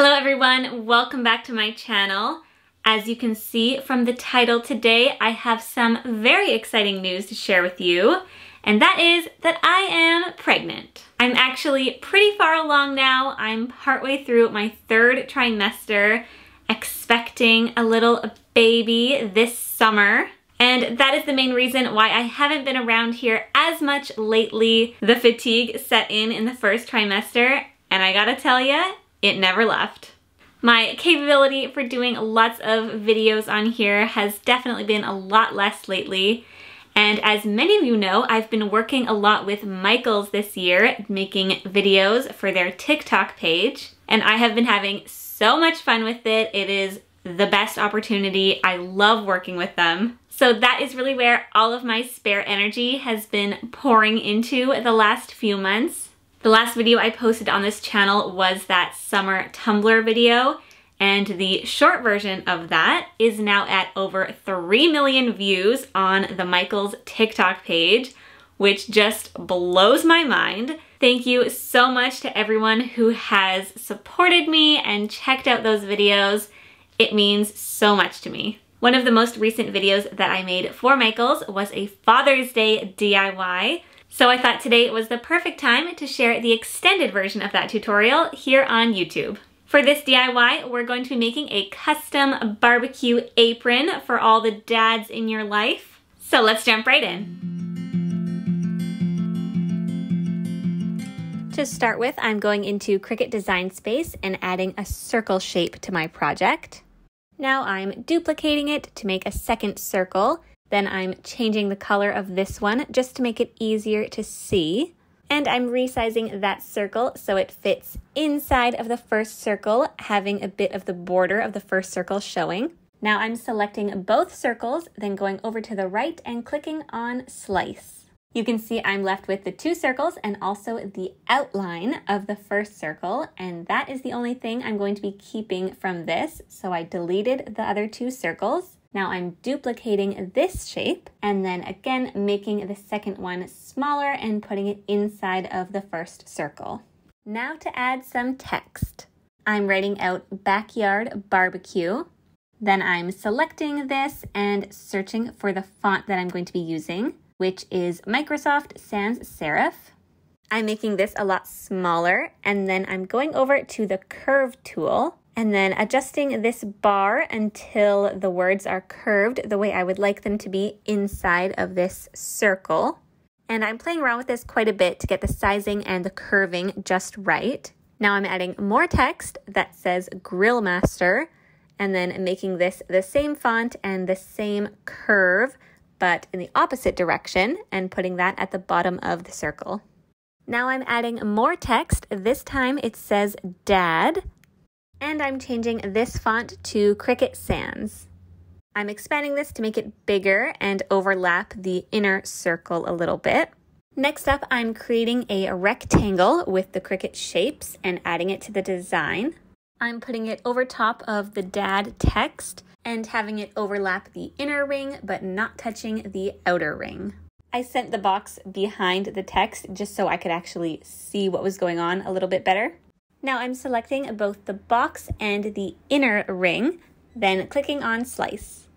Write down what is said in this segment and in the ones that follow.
Hello everyone, welcome back to my channel. As you can see from the title today, I have some very exciting news to share with you, and that is that I am pregnant. I'm actually pretty far along now. I'm partway through my third trimester, expecting a little baby this summer. And that is the main reason why I haven't been around here as much lately. The fatigue set in in the first trimester, and I gotta tell ya, it never left. My capability for doing lots of videos on here has definitely been a lot less lately. And as many of you know, I've been working a lot with Michaels this year, making videos for their TikTok page. And I have been having so much fun with it. It is the best opportunity. I love working with them. So that is really where all of my spare energy has been pouring into the last few months. The last video I posted on this channel was that summer Tumbler video, and the short version of that is now at over 3 million views on the Michaels TikTok page, which just blows my mind. Thank you so much to everyone who has supported me and checked out those videos. It means so much to me. One of the most recent videos that I made for Michaels was a Father's Day DIY so I thought today was the perfect time to share the extended version of that tutorial here on YouTube. For this DIY, we're going to be making a custom barbecue apron for all the dads in your life. So let's jump right in. To start with, I'm going into Cricut Design Space and adding a circle shape to my project. Now I'm duplicating it to make a second circle then I'm changing the color of this one just to make it easier to see. And I'm resizing that circle so it fits inside of the first circle, having a bit of the border of the first circle showing. Now I'm selecting both circles, then going over to the right and clicking on Slice. You can see I'm left with the two circles and also the outline of the first circle, and that is the only thing I'm going to be keeping from this, so I deleted the other two circles. Now I'm duplicating this shape and then again making the second one smaller and putting it inside of the first circle. Now to add some text. I'm writing out backyard barbecue. Then I'm selecting this and searching for the font that I'm going to be using, which is Microsoft Sans Serif. I'm making this a lot smaller and then I'm going over to the curve tool and then adjusting this bar until the words are curved the way I would like them to be inside of this circle. And I'm playing around with this quite a bit to get the sizing and the curving just right. Now I'm adding more text that says Grill Master and then making this the same font and the same curve, but in the opposite direction and putting that at the bottom of the circle. Now I'm adding more text. This time it says Dad and I'm changing this font to Cricut Sans. I'm expanding this to make it bigger and overlap the inner circle a little bit. Next up, I'm creating a rectangle with the Cricut shapes and adding it to the design. I'm putting it over top of the dad text and having it overlap the inner ring but not touching the outer ring. I sent the box behind the text just so I could actually see what was going on a little bit better. Now I'm selecting both the box and the inner ring, then clicking on slice.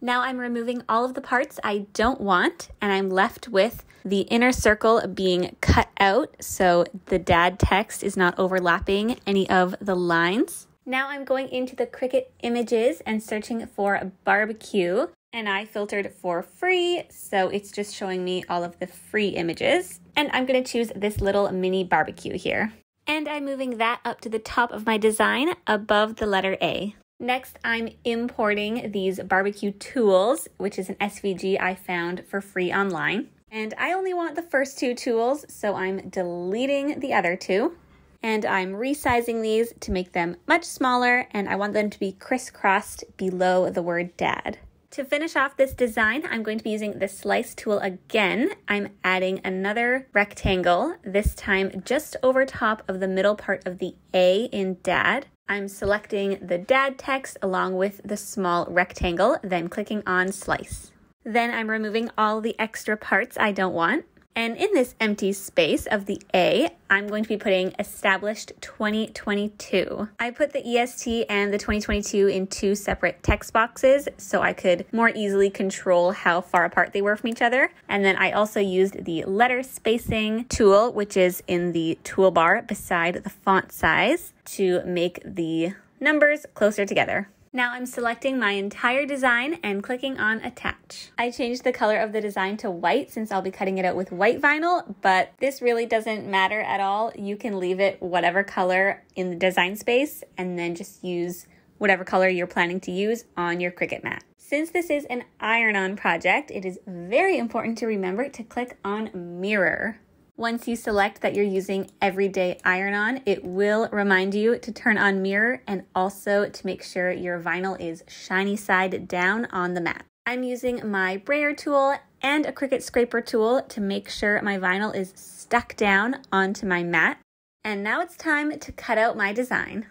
Now I'm removing all of the parts I don't want and I'm left with the inner circle being cut out so the dad text is not overlapping any of the lines. Now I'm going into the Cricut images and searching for barbecue and I filtered for free so it's just showing me all of the free images and I'm going to choose this little mini barbecue here and I'm moving that up to the top of my design above the letter A. Next, I'm importing these barbecue tools, which is an SVG I found for free online. And I only want the first two tools, so I'm deleting the other two. And I'm resizing these to make them much smaller, and I want them to be crisscrossed below the word dad. To finish off this design, I'm going to be using the slice tool again. I'm adding another rectangle, this time just over top of the middle part of the A in dad. I'm selecting the dad text along with the small rectangle, then clicking on slice. Then I'm removing all the extra parts I don't want. And in this empty space of the A, I'm going to be putting established 2022. I put the EST and the 2022 in two separate text boxes so I could more easily control how far apart they were from each other. And then I also used the letter spacing tool, which is in the toolbar beside the font size to make the numbers closer together. Now I'm selecting my entire design and clicking on attach. I changed the color of the design to white since I'll be cutting it out with white vinyl, but this really doesn't matter at all. You can leave it whatever color in the design space and then just use whatever color you're planning to use on your Cricut mat. Since this is an iron-on project, it is very important to remember to click on mirror. Once you select that you're using everyday iron on, it will remind you to turn on mirror and also to make sure your vinyl is shiny side down on the mat. I'm using my brayer tool and a Cricut scraper tool to make sure my vinyl is stuck down onto my mat. And now it's time to cut out my design.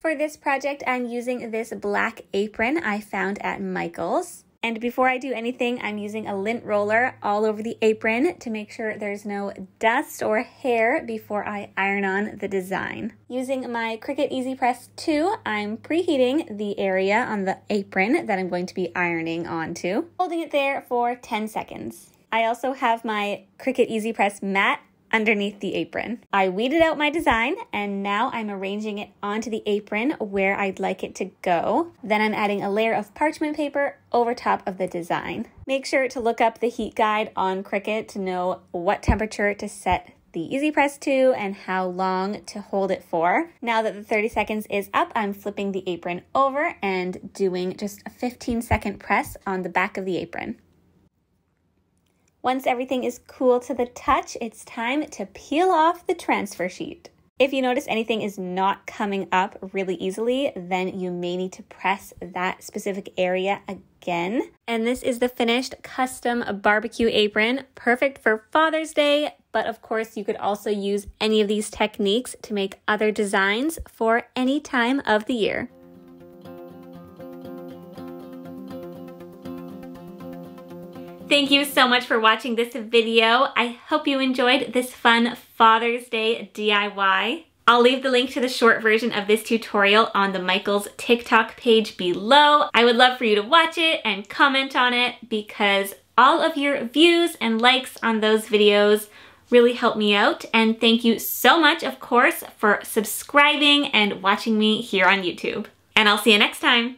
For this project, I'm using this black apron I found at Michael's. And before I do anything, I'm using a lint roller all over the apron to make sure there's no dust or hair before I iron on the design. Using my Cricut Easy Press 2, I'm preheating the area on the apron that I'm going to be ironing onto, holding it there for 10 seconds. I also have my Cricut Easy Press mat underneath the apron. I weeded out my design and now I'm arranging it onto the apron where I'd like it to go. Then I'm adding a layer of parchment paper over top of the design. Make sure to look up the heat guide on Cricut to know what temperature to set the Easy Press to and how long to hold it for. Now that the 30 seconds is up, I'm flipping the apron over and doing just a 15 second press on the back of the apron. Once everything is cool to the touch, it's time to peel off the transfer sheet. If you notice anything is not coming up really easily, then you may need to press that specific area again. And this is the finished custom barbecue apron, perfect for Father's Day, but of course you could also use any of these techniques to make other designs for any time of the year. Thank you so much for watching this video. I hope you enjoyed this fun Father's Day DIY. I'll leave the link to the short version of this tutorial on the Michaels TikTok page below. I would love for you to watch it and comment on it because all of your views and likes on those videos really help me out. And thank you so much, of course, for subscribing and watching me here on YouTube. And I'll see you next time.